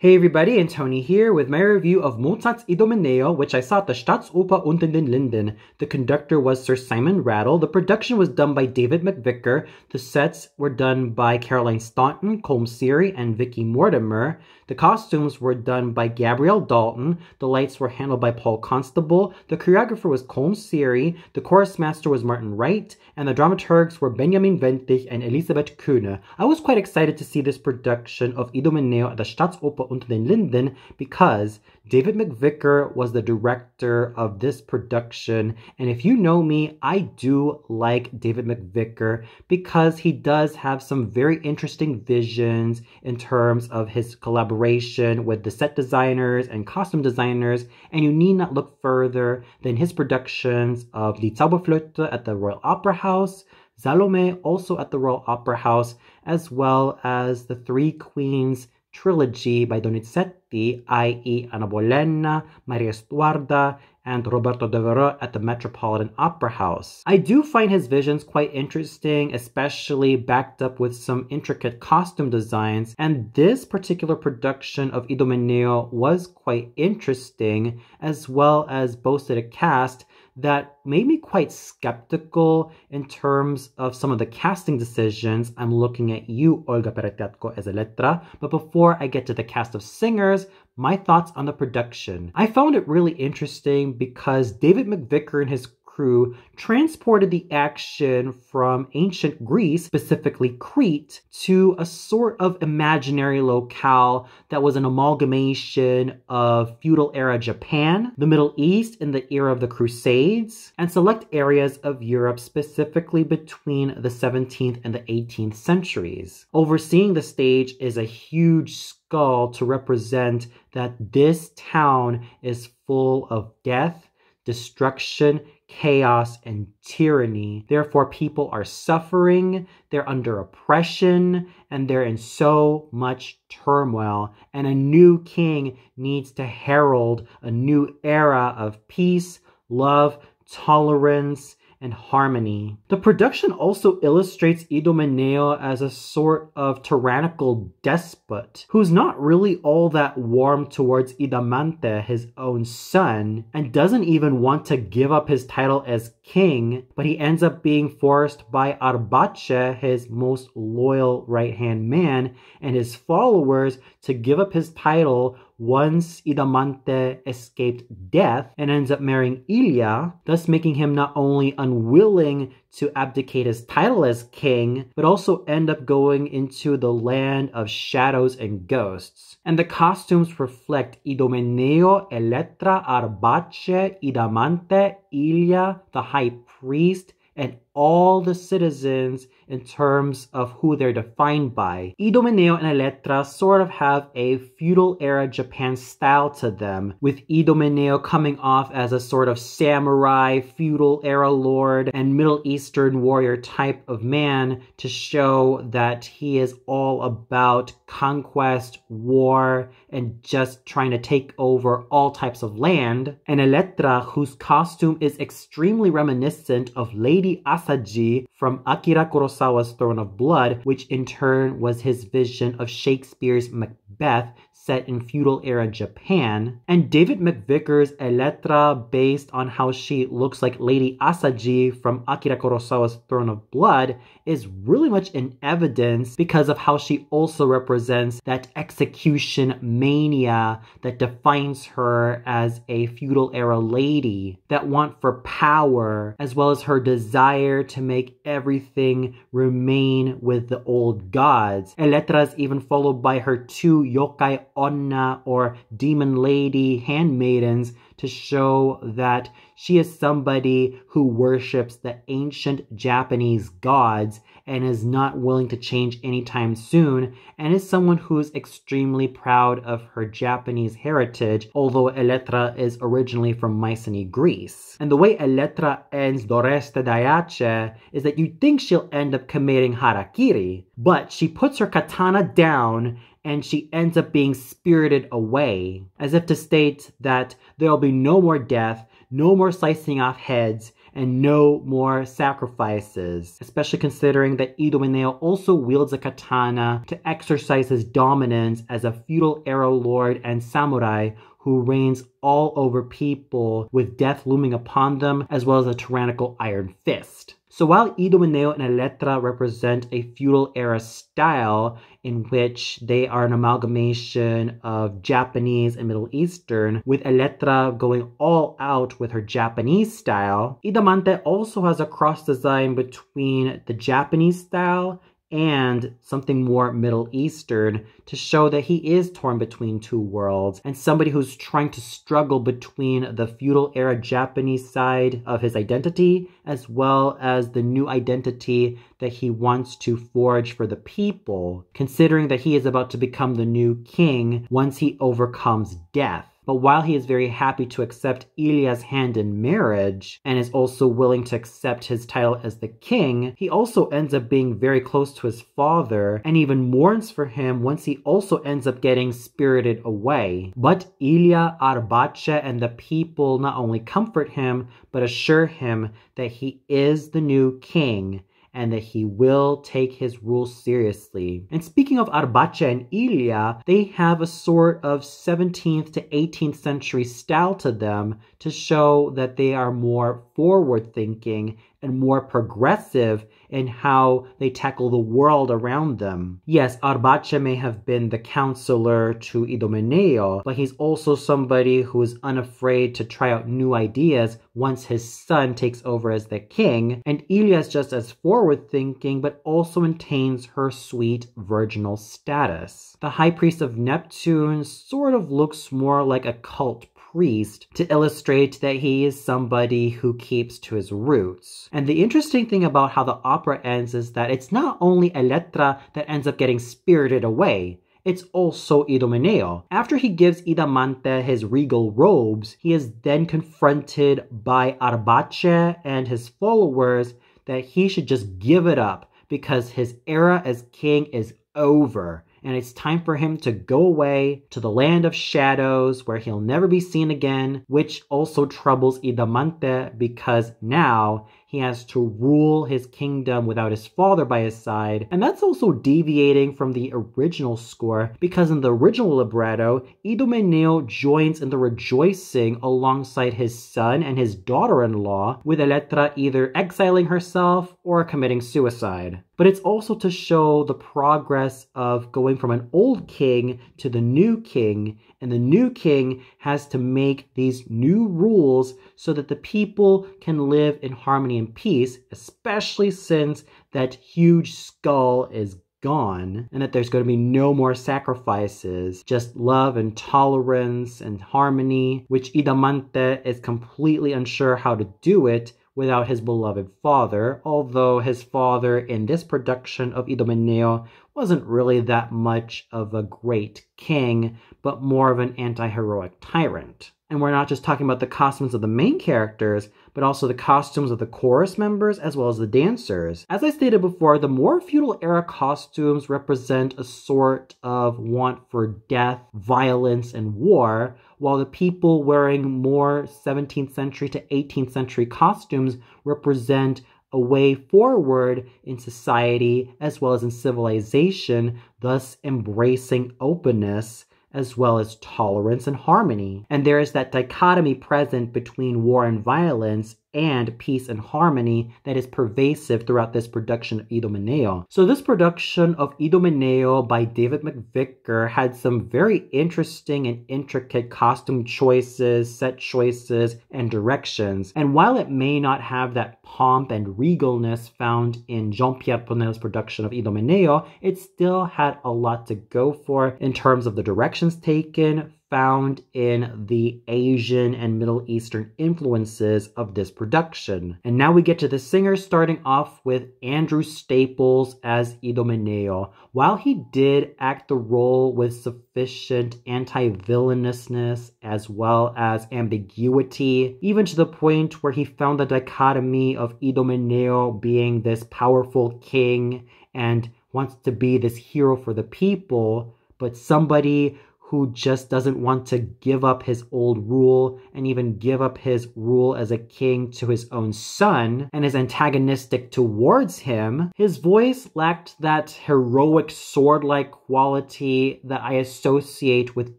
Hey everybody, Antoni here with my review of Mozart's Idomeneo, which I saw at the Staatsoper unter den Linden. The conductor was Sir Simon Rattle. The production was done by David McVicar. The sets were done by Caroline Staunton, Colm Seery, and Vicki Mortimer. The costumes were done by Gabrielle Dalton. The lights were handled by Paule Constable. The choreographer was Colm Seery. The chorus master was Martin Wright. And the dramaturgs were Benjamin Wenttich and Elisabeth Kühne. I was quite excited to see this production of Idomeneo at the Staatsoper unter den Linden because David McVicar was the director of this production. And if you know me, I do like David McVicar because he does have some very interesting visions in terms of his collaboration with the set designers and costume designers. And you need not look further than his productions of Die Zauberflöte at the Royal Opera House, Salome also at the Royal Opera House, as well as the Three Queens trilogy by Donizetti, i.e. Anna Bolena, Maria Stuarda, and Roberto Devereux at the Metropolitan Opera House. I do find his visions quite interesting, especially backed up with some intricate costume designs, and this particular production of Idomeneo was quite interesting, as well as boasted a cast that made me quite skeptical in terms of some of the casting decisions. I'm looking at you, Olga Peretyatko, as Elettra. But before I get to the cast of singers, my thoughts on the production. I found it really interesting because David McVicar and his crew transported the action from ancient Greece, specifically Crete, to a sort of imaginary locale that was an amalgamation of feudal era Japan, the Middle East in the era of the Crusades, and select areas of Europe specifically between the 17th and the 18th centuries. Overseeing the stage is a huge skull to represent that this town is full of death, destruction, chaos, and tyranny. Therefore, people are suffering, they're under oppression, and they're in so much turmoil. And a new king needs to herald a new era of peace, love, tolerance, and harmony. The production also illustrates Idomeneo as a sort of tyrannical despot who's not really all that warm towards Idamante, his own son, and doesn't even want to give up his title as king, but he ends up being forced by Arbace, his most loyal right hand man, and his followers to give up his title once Idamante escaped death and ends up marrying Ilia, thus making him not only unwilling to abdicate his title as king, but also end up going into the land of shadows and ghosts. And the costumes reflect Idomeneo, Elettra, Arbace, Idamante, Ilia, the high priest, and all the citizens in terms of who they're defined by. Idomeneo and Elettra sort of have a feudal era Japan style to them, with Idomeneo coming off as a sort of samurai, feudal era lord, and Middle Eastern warrior type of man to show that he is all about conquest, war, and just trying to take over all types of land. And Elettra, whose costume is extremely reminiscent of Lady Asa Asaji from Akira Kurosawa's Throne of Blood, which in turn was his vision of Shakespeare's Macbeth set in feudal era Japan, and David McVicar's Elettra based on how she looks like Lady Asaji from Akira Kurosawa's Throne of Blood is really much in evidence because of how she also represents that execution mania that defines her as a feudal era lady, that want for power, as well as her desire to make everything remain with the old gods. Elettra is even followed by her two yokai onna or demon lady handmaidens to show that she is somebody who worships the ancient Japanese gods and is not willing to change anytime soon, and is someone who is extremely proud of her Japanese heritage, although Elettra is originally from Mycenae, Greece. And the way Elettra ends D'Oreste d'Aiace is that you think she'll end up committing harakiri, but she puts her katana down and she ends up being spirited away, as if to state that there'll be no more death, no more slicing off heads, and no more sacrifices, especially considering that Idomeneo also wields a katana to exercise his dominance as a feudal era lord and samurai who reigns all over people with death looming upon them, as well as a tyrannical iron fist. So while Idomeneo and Elettra represent a feudal era style in which they are an amalgamation of Japanese and Middle Eastern, with Elettra going all out with her Japanese style, Idamante also has a cross design between the Japanese style and something more Middle Eastern to show that he is torn between two worlds and somebody who's trying to struggle between the feudal era Japanese side of his identity as well as the new identity that he wants to forge for the people, considering that he is about to become the new king once he overcomes death. But while he is very happy to accept Ilia's hand in marriage and is also willing to accept his title as the king, he also ends up being very close to his father and even mourns for him once he also ends up getting spirited away. But Ilia, Arbace, and the people not only comfort him, but assure him that he is the new king and that he will take his rule seriously. And speaking of Arbace and Ilia, they have a sort of 17th to 18th century style to them to show that they are more forward thinking and more progressive in how they tackle the world around them. Yes, Arbace may have been the counselor to Idomeneo, but he's also somebody who is unafraid to try out new ideas once his son takes over as the king, and Ilia is just as forward thinking, but also maintains her sweet virginal status. The High Priest of Neptune sort of looks more like a cult priest to illustrate that he is somebody who keeps to his roots. And the interesting thing about how the opera ends is that it's not only Elettra that ends up getting spirited away, it's also Idomeneo. After he gives Idamante his regal robes, he is then confronted by Arbace and his followers that he should just give it up because his era as king is over and it's time for him to go away to the land of shadows where he'll never be seen again, which also troubles Idamante because now he has to rule his kingdom without his father by his side. And that's also deviating from the original score because in the original libretto, Idomeneo joins in the rejoicing alongside his son and his daughter-in-law, with Elettra either exiling herself or committing suicide. But it's also to show the progress of going from an old king to the new king and the new king has to make these new rules so that the people can live in harmony and peace, especially since that huge skull is gone and that there's going to be no more sacrifices, just love and tolerance and harmony, which Idamante is completely unsure how to do it without his beloved father, although his father in this production of Idomeneo wasn't really that much of a great king, but more of an anti heroic tyrant. And we're not just talking about the costumes of the main characters, but also the costumes of the chorus members as well as the dancers. As I stated before, the more feudal era costumes represent a sort of want for death, violence, and war, while the people wearing more 17th century to 18th century costumes represent a way forward in society as well as in civilization, thus embracing openness as well as tolerance and harmony. And there is that dichotomy present between war and violence and peace and harmony that is pervasive throughout this production of Idomeneo. So this production of Idomeneo by David McVicar had some very interesting and intricate costume choices, set choices, and directions. And while it may not have that pomp and regalness found in Jean-Pierre Ponnelle's production of Idomeneo, it still had a lot to go for in terms of the directions taken, found in the Asian and Middle Eastern influences of this production. And now we get to the singer starting off with Andrew Staples as Idomeneo. While he did act the role with sufficient anti-villainousness as well as ambiguity, even to the point where he found the dichotomy of Idomeneo being this powerful king and wants to be this hero for the people, but somebody who just doesn't want to give up his old rule and even give up his rule as a king to his own son and is antagonistic towards him, his voice lacked that heroic sword like quality that I associate with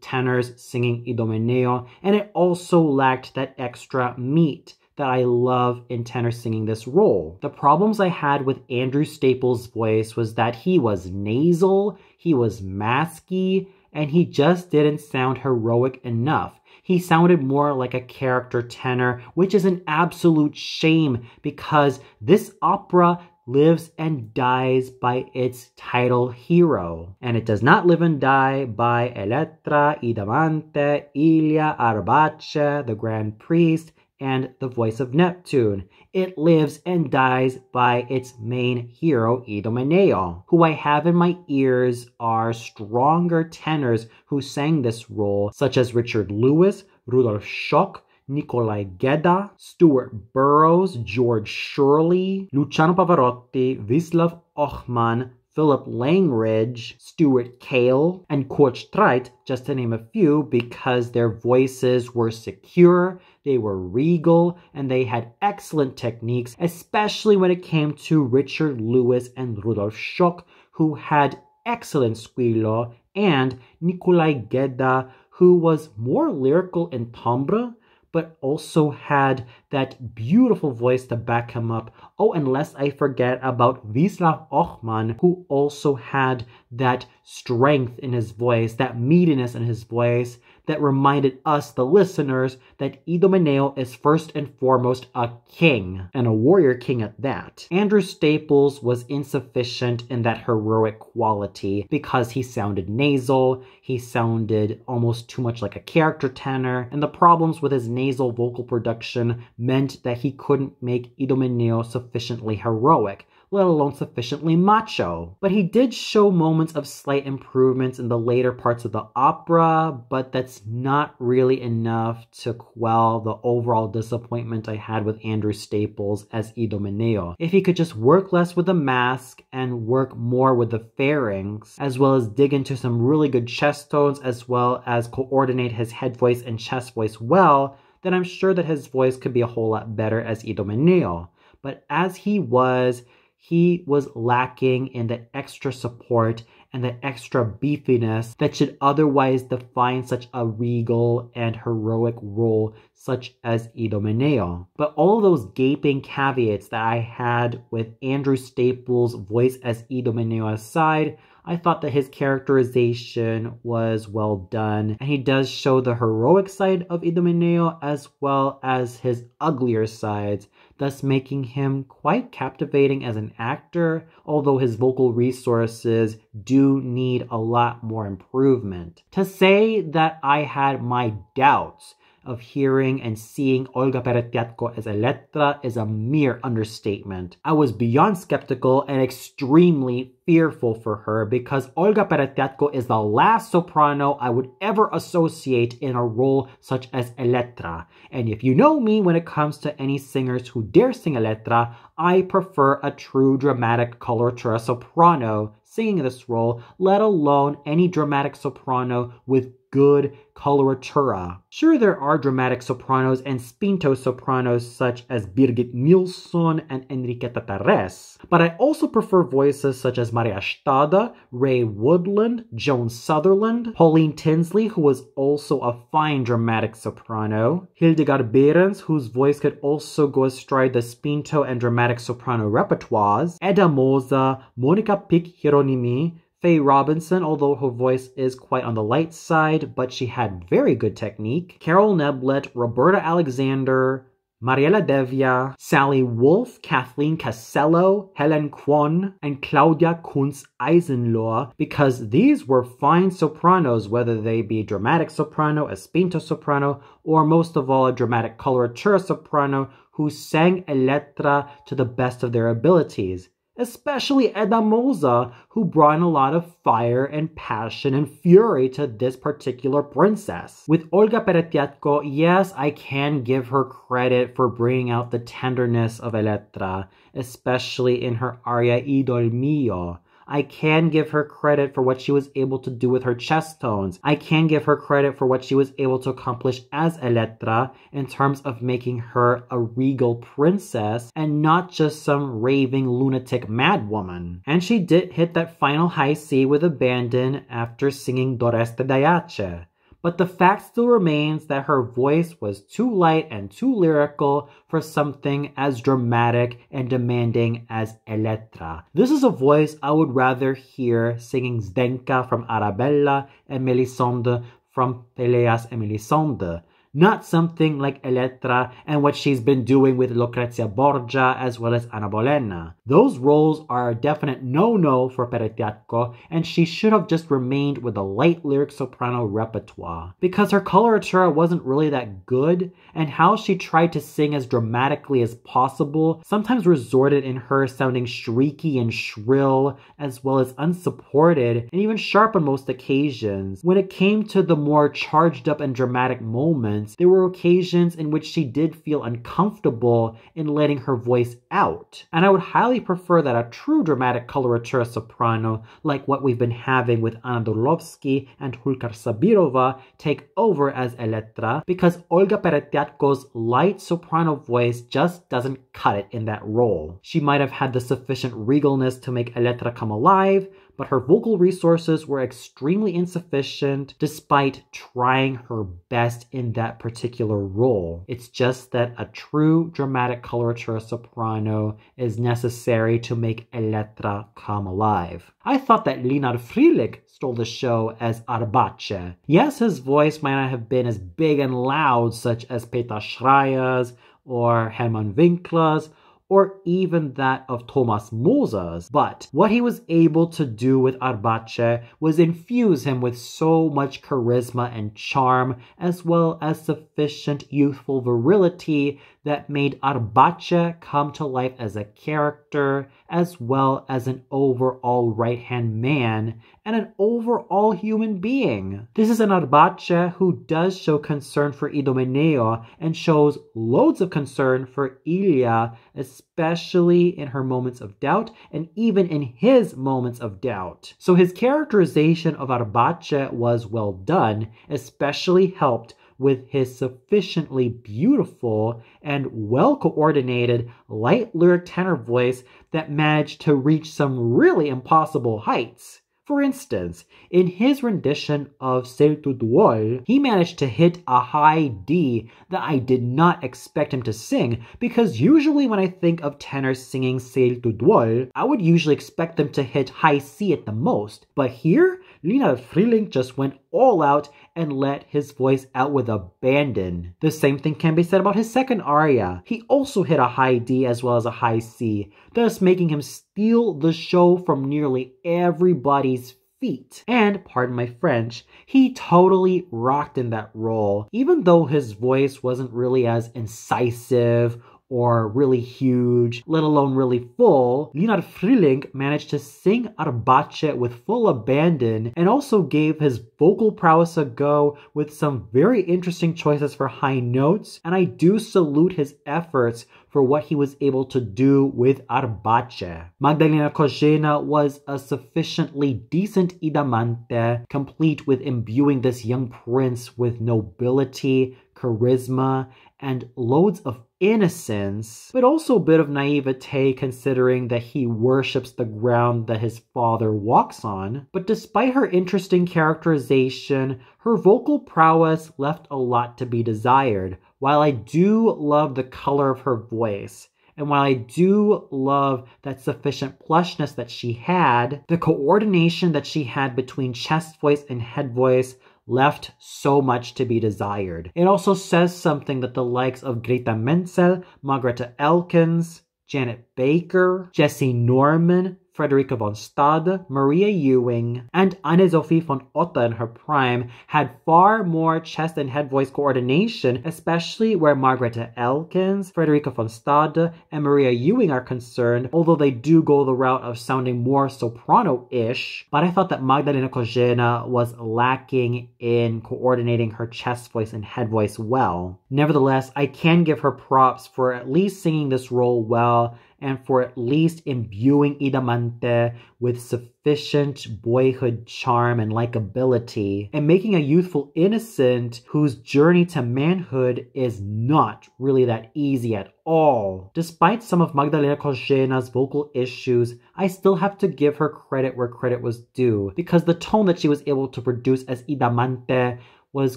tenors singing Idomeneo, and it also lacked that extra meat that I love in tenor singing this role. The problems I had with Andrew Staples' voice was that he was nasal, he was masky, and he just didn't sound heroic enough. He sounded more like a character tenor, which is an absolute shame because this opera lives and dies by its title hero. And it does not live and die by Elettra, Idamante, Ilia, Arbace, the Grand Priest, and the voice of Neptune. It lives and dies by its main hero, Idomeneo. Who I have in my ears are stronger tenors who sang this role, such as Richard Lewis, Rudolf Schock, Nikolai Gedda, Stuart Burrows, George Shirley, Luciano Pavarotti, Wiesław Ochman, Philip Langridge, Stuart Kale, and Kurt Streit, just to name a few, because their voices were secure, they were regal, and they had excellent techniques, especially when it came to Richard Lewis and Rudolf Schock, who had excellent squillo, and Nikolai Gedda, who was more lyrical in timbre, but also had that beautiful voice to back him up. Oh, unless I forget about Wiesław Ochman, who also had that strength in his voice, that meatiness in his voice, that reminded us, the listeners, that Idomeneo is first and foremost a king, and a warrior king at that. Andrew Staples was insufficient in that heroic quality because he sounded nasal, he sounded almost too much like a character tenor, and the problems with his nasal vocal production meant that he couldn't make Idomeneo sufficiently heroic let alone sufficiently macho. But he did show moments of slight improvements in the later parts of the opera, but that's not really enough to quell the overall disappointment I had with Andrew Staples as Idomeneo. If he could just work less with the mask and work more with the pharynx, as well as dig into some really good chest tones, as well as coordinate his head voice and chest voice well, then I'm sure that his voice could be a whole lot better as Idomeneo. But as he was, he was lacking in the extra support and the extra beefiness that should otherwise define such a regal and heroic role such as Idomeneo. But all those gaping caveats that I had with Andrew Staples' voice as Idomeneo aside, I thought that his characterization was well done, and he does show the heroic side of Idomeneo as well as his uglier sides, thus making him quite captivating as an actor, although his vocal resources do need a lot more improvement. To say that I had my doubts of hearing and seeing Olga Peretyatko as Elettra is a mere understatement. I was beyond skeptical and extremely fearful for her because Olga Peretyatko is the last soprano I would ever associate in a role such as Elettra. And if you know me when it comes to any singers who dare sing Elettra, I prefer a true dramatic coloratura soprano singing this role, let alone any dramatic soprano with good coloratura. Sure, there are dramatic sopranos and spinto sopranos such as Birgit Nilsson and Enriqueta Tarrés, but I also prefer voices such as Maria Stader, Rae Woodland, Joan Sutherland, Pauline Tinsley, who was also a fine dramatic soprano, Hildegard Behrens, whose voice could also go astride the spinto and dramatic soprano repertoires, Edda Moser, Monica Pick-Hieronimi, Faye Robinson, although her voice is quite on the light side, but she had very good technique. Carol Neblett, Roberta Alexander, Mariela Devia, Sally Wolf, Kathleen Cassello, Helen Kwon, and Claudia Kunz Eisenlohr, because these were fine sopranos, whether they be dramatic soprano, a spinto soprano, or most of all a dramatic coloratura soprano who sang Elettra to the best of their abilities especially Edda Moser, who brought in a lot of fire and passion and fury to this particular princess. With Olga Peretyatko, yes, I can give her credit for bringing out the tenderness of Elettra, especially in her aria Idol Mio. I can give her credit for what she was able to do with her chest tones. I can give her credit for what she was able to accomplish as Elettra in terms of making her a regal princess and not just some raving lunatic madwoman. And she did hit that final high C with abandon after singing D'Oreste d'Aiace but the fact still remains that her voice was too light and too lyrical for something as dramatic and demanding as Elettra. This is a voice I would rather hear singing Zdenka from Arabella and Melisande from Peleas and Melisande not something like Elettra and what she's been doing with Lucrezia Borgia as well as Anna Bolena. Those roles are a definite no-no for Peretyatko and she should have just remained with a light lyric soprano repertoire because her coloratura wasn't really that good and how she tried to sing as dramatically as possible sometimes resorted in her sounding shrieky and shrill as well as unsupported and even sharp on most occasions. When it came to the more charged up and dramatic moments there were occasions in which she did feel uncomfortable in letting her voice out. And I would highly prefer that a true dramatic coloratura soprano, like what we've been having with Anna Durlovski and Hulkar Sabirova, take over as Elektra, because Olga Peretyatko's light soprano voice just doesn't cut it in that role. She might have had the sufficient regalness to make Elektra come alive, but her vocal resources were extremely insufficient despite trying her best in that particular role. It's just that a true dramatic coloratura soprano is necessary to make Elettra come alive. I thought that Linard Vrielink stole the show as Arbace. Yes, his voice might not have been as big and loud such as Peter Schreier's or Hermann Winkler's, or even that of Thomas Moser's. But what he was able to do with Arbace was infuse him with so much charisma and charm, as well as sufficient youthful virility that made Arbace come to life as a character, as well as an overall right hand man and an overall human being. This is an Arbace who does show concern for Idomeneo and shows loads of concern for Ilia, especially in her moments of doubt and even in his moments of doubt. So his characterization of Arbace was well done, especially helped with his sufficiently beautiful and well coordinated light lyric tenor voice that managed to reach some really impossible heights. For instance, in his rendition of Se il tuo duol, he managed to hit a high D that I did not expect him to sing because usually when I think of tenors singing Se il tuo duol, I would usually expect them to hit high C at the most. But here, Linard Vrielink just went all out and let his voice out with abandon. The same thing can be said about his second aria. He also hit a high D as well as a high C, thus making him steal the show from nearly everybody's feet. And, pardon my French, he totally rocked in that role. Even though his voice wasn't really as incisive or really huge, let alone really full, Linard Vrielink managed to sing Arbace with full abandon and also gave his vocal prowess a go with some very interesting choices for high notes, and I do salute his efforts for what he was able to do with Arbace. Magdalena Kozena was a sufficiently decent Idamante, complete with imbuing this young prince with nobility, charisma, and loads of innocence, but also a bit of naivete considering that he worships the ground that his father walks on. But despite her interesting characterization, her vocal prowess left a lot to be desired. While I do love the color of her voice, and while I do love that sufficient plushness that she had, the coordination that she had between chest voice and head voice left so much to be desired. It also says something that the likes of Greta Menzel, Margreta Elkins, Janet Baker, Jessye Norman, Frederica von Stade, Maria Ewing, and Anne Sofie von Otter in her prime had far more chest and head voice coordination, especially where Margreta Elkins, Frederica von Stade, and Maria Ewing are concerned, although they do go the route of sounding more soprano-ish. But I thought that Magdalena Kozena was lacking in coordinating her chest voice and head voice well. Nevertheless, I can give her props for at least singing this role well and for at least imbuing Idamante with sufficient boyhood charm and likability, and making a youthful innocent whose journey to manhood is not really that easy at all. Despite some of Magdalena Kozena's vocal issues, I still have to give her credit where credit was due, because the tone that she was able to produce as Idamante was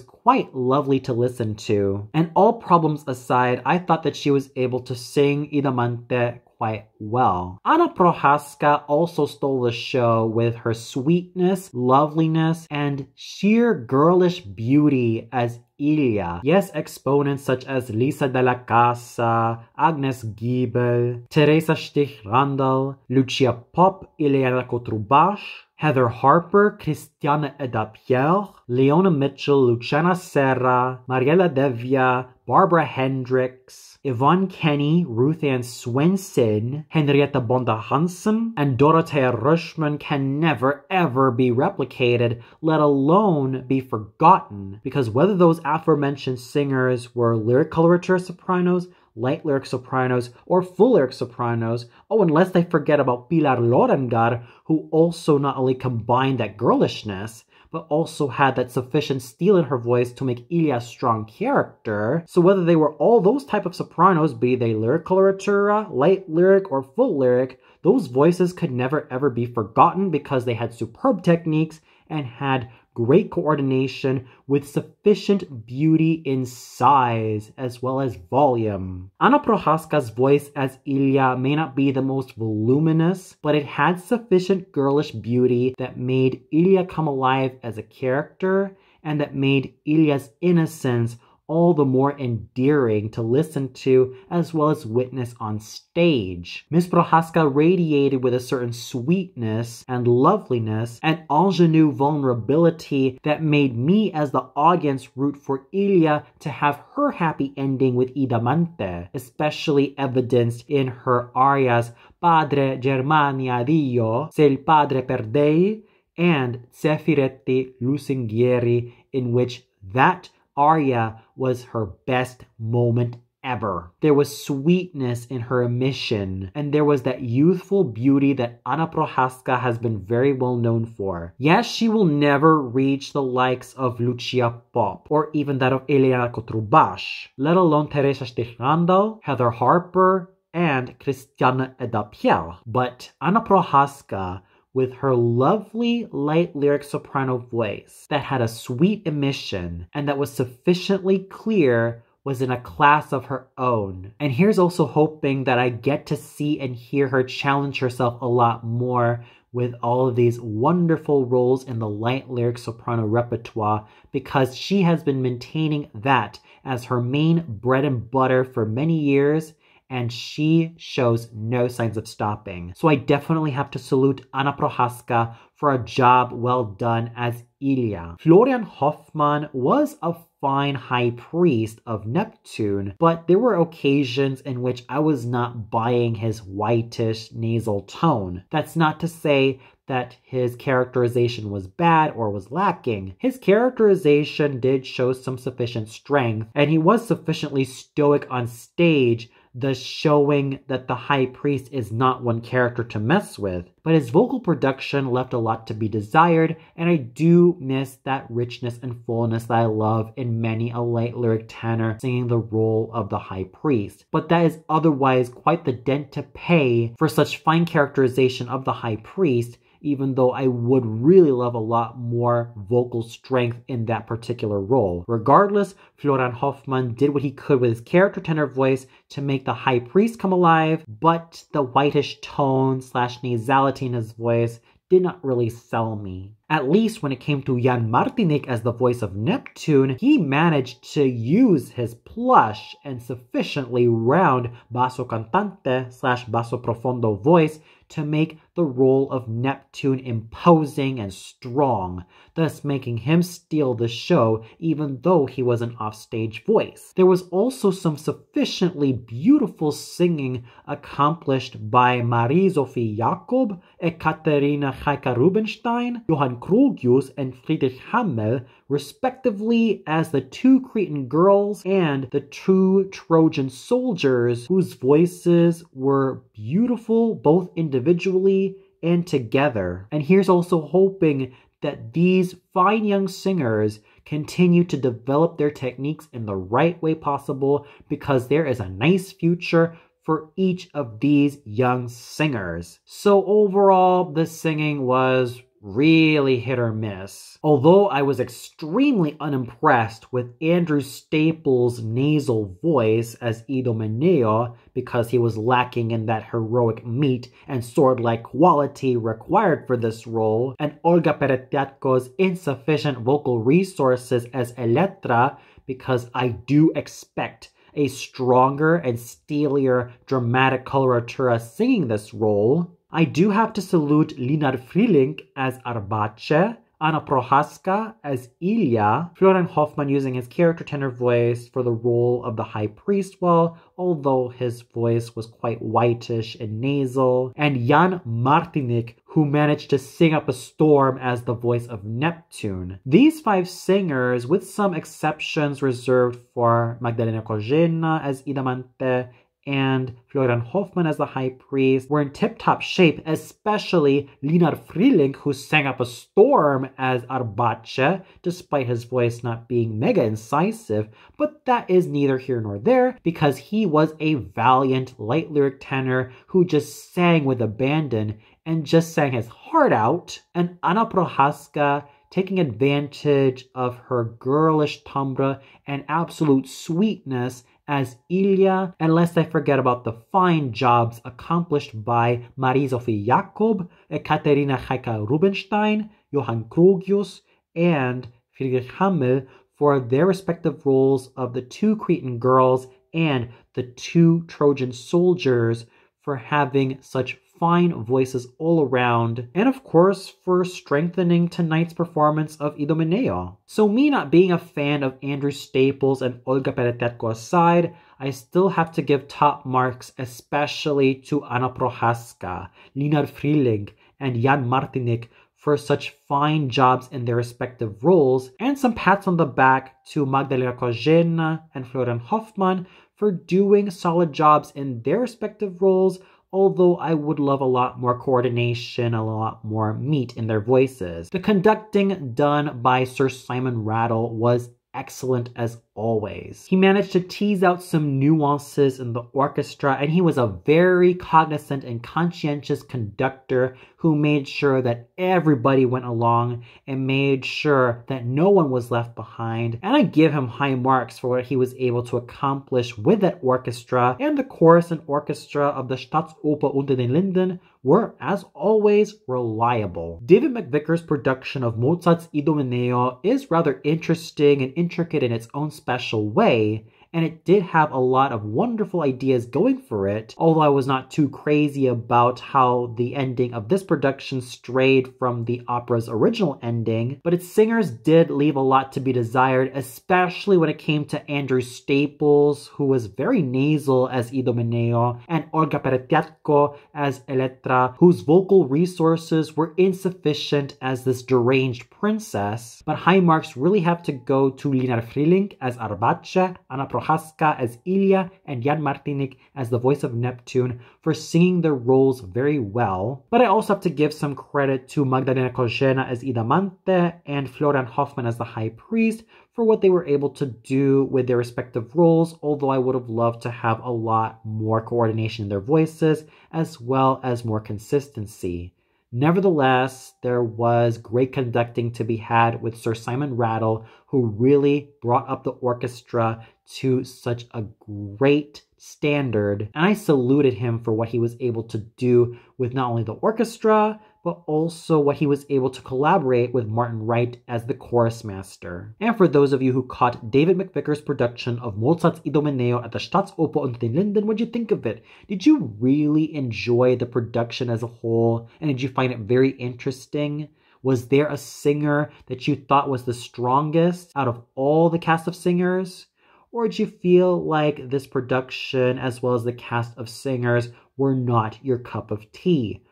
quite lovely to listen to. And all problems aside, I thought that she was able to sing Idamante quite well. Anna Prohaska also stole the show with her sweetness, loveliness, and sheer girlish beauty as Ilia. Yes, exponents such as Lisa della Casa, Agnes Giebel, Teresa Stich-Randall, Lucia Popp, Ileana Cotrubaș, Heather Harper, Christiane Eda-Pierre, Leona Mitchell, Luciana Serra, Mariela Devia, Barbara Hendricks, Yvonne Kenny, Ruth Ann Swenson, Henriette Bonde-Hansen, and Dorothea Röschmann can never ever be replicated, let alone be forgotten, because whether those aforementioned singers were lyric coloratura sopranos, light lyric sopranos, or full lyric sopranos. Oh, unless they forget about Pilar Lorengar, who also not only combined that girlishness, but also had that sufficient steel in her voice to make Ilia a strong character. So whether they were all those type of sopranos, be they lyric coloratura, light lyric, or full lyric, those voices could never ever be forgotten because they had superb techniques and had great coordination with sufficient beauty in size as well as volume. Anna Prohaska's voice as Ilia may not be the most voluminous, but it had sufficient girlish beauty that made Ilia come alive as a character and that made Ilia's innocence all the more endearing to listen to as well as witness on stage. Miss Prohaska radiated with a certain sweetness and loveliness and ingenue vulnerability that made me as the audience root for Ilia to have her happy ending with Idamante, especially evidenced in her arias Padre germani addio, Se il Padre Perdei, and Zeffiretti lusinghieri, in which that aria was her best moment ever. There was sweetness in her emission, and there was that youthful beauty that Anna Prohaska has been very well known for. Yes, she will never reach the likes of Lucia Popp, or even that of Ileana Cotrubaș, let alone Teresa Stich-Randall, Heather Harper, and Christiane Eda-Pierre. But Anna Prohaska with her lovely light lyric soprano voice that had a sweet emission and that was sufficiently clear was in a class of her own. And here's also hoping that I get to see and hear her challenge herself a lot more with all of these wonderful roles in the light lyric soprano repertoire because she has been maintaining that as her main bread and butter for many years and she shows no signs of stopping. So I definitely have to salute Anna Prohaska for a job well done as Ilia. Florian Hoffmann was a fine high priest of Neptune, but there were occasions in which I was not buying his whitish nasal tone. That's not to say that his characterization was bad or was lacking. His characterization did show some sufficient strength, and he was sufficiently stoic on stage thus showing that the high priest is not one character to mess with. But his vocal production left a lot to be desired, and I do miss that richness and fullness that I love in many a light lyric tenor singing the role of the high priest. But that is otherwise quite the dent to pay for such fine characterization of the high priest even though I would really love a lot more vocal strength in that particular role. Regardless, Florian Hoffmann did what he could with his character tenor voice to make the high priest come alive, but the whitish tone slash nasality in his voice did not really sell me. At least when it came to Jan Martinik as the voice of Neptune, he managed to use his plush and sufficiently round basso cantante slash basso profondo voice to make the role of Neptune imposing and strong, thus making him steal the show even though he was an offstage voice. There was also some sufficiently beautiful singing accomplished by Marie Sofie Jacob, Ekaterina Chayka Rubinstein, Johann Johan Krogius and Friedrich Hamel, respectively, as the two Cretan girls and the two Trojan soldiers, whose voices were beautiful both individually and together. And here's also hoping that these fine young singers continue to develop their techniques in the right way possible because there is a nice future for each of these young singers. So overall, the singing was really hit or miss. Although I was extremely unimpressed with Andrew Staples' nasal voice as Idomeneo because he was lacking in that heroic meat and sword-like quality required for this role, and Olga Peretyatko's insufficient vocal resources as Elettra because I do expect a stronger and steelier dramatic coloratura singing this role. I do have to salute Linard Vrielink as Arbace, Anna Prohaska as Ilia, Florian Hoffmann using his character tenor voice for the role of the High Priest well, although his voice was quite whitish and nasal, and Jan Martinik, who managed to sing up a storm as the voice of Neptune. These five singers, with some exceptions reserved for Magdalena Kozena as Idamante and Florian Hoffmann as the high priest. Were in tip-top shape, especially Linard Vrielink, who sang up a storm as Arbace, despite his voice not being mega incisive, but that is neither here nor there, because he was a valiant light lyric tenor who just sang with abandon and just sang his heart out, and Anna Prohaska taking advantage of her girlish timbre and absolute sweetness as Ilia, unless I forget about the fine jobs accomplished by Marie Sofie Jacob, Ekaterina Chayka Rubinstein, Johan Krogius, and Friedrich Hamel for their respective roles of the two Cretan girls and the two Trojan soldiers for having such fine voices all around, and of course for strengthening tonight's performance of Idomeneo. So me not being a fan of Andrew Staples and Olga Peretyatko aside, I still have to give top marks especially to Anna Prohaska, Linard Vrielink, and Jan Martinik for such fine jobs in their respective roles, and some pats on the back to Magdalena Kozena and Florian Hoffmann for doing solid jobs in their respective roles although I would love a lot more coordination, a lot more meat in their voices. The conducting done by Sir Simon Rattle was excellent as always. He managed to tease out some nuances in the orchestra, and he was a very cognizant and conscientious conductor who made sure that everybody went along and made sure that no one was left behind. And I give him high marks for what he was able to accomplish with that orchestra, and the chorus and orchestra of the Staatsoper unter den Linden were, as always, reliable. David McVicar's production of Mozart's Idomeneo is rather interesting and intricate in its own special way, and it did have a lot of wonderful ideas going for it, although I was not too crazy about how the ending of this production strayed from the opera's original ending, but its singers did leave a lot to be desired, especially when it came to Andrew Staples, who was very nasal as Idomeneo, and Olga Peretyatko as Elettra, whose vocal resources were insufficient as this deranged princess, but high marks really have to go to Linard Vrielink as Arbace, Anna Prohaska as Ilia, and Jan Martinik as the voice of Neptune for singing their roles very well. But I also have to give some credit to Magdalena Kozena as Idamante and Florian Hoffmann as the High Priest for what they were able to do with their respective roles, although I would have loved to have a lot more coordination in their voices as well as more consistency. Nevertheless, there was great conducting to be had with Sir Simon Rattle, who really brought up the orchestra to such a great standard. And I saluted him for what he was able to do with not only the orchestra, but also what he was able to collaborate with Martin Wright as the chorus master. And for those of you who caught David McVicar's production of Mozart's Idomeneo at the Staatsoper unter den Linden, what'd you think of it? Did you really enjoy the production as a whole? And did you find it very interesting? Was there a singer that you thought was the strongest out of all the cast of singers? Or did you feel like this production, as well as the cast of singers, were not your cup of tea?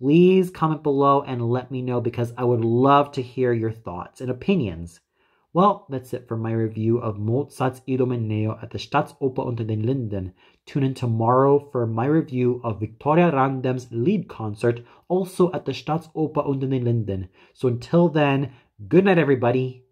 please comment below and let me know because I would love to hear your thoughts and opinions. Well, that's it for my review of Mozart's Idomeneo at the Staatsoper unter den Linden. Tune in tomorrow for my review of Victoria Randem's Lied concert, also at the Staatsoper unter den Linden. So until then, good night, everybody.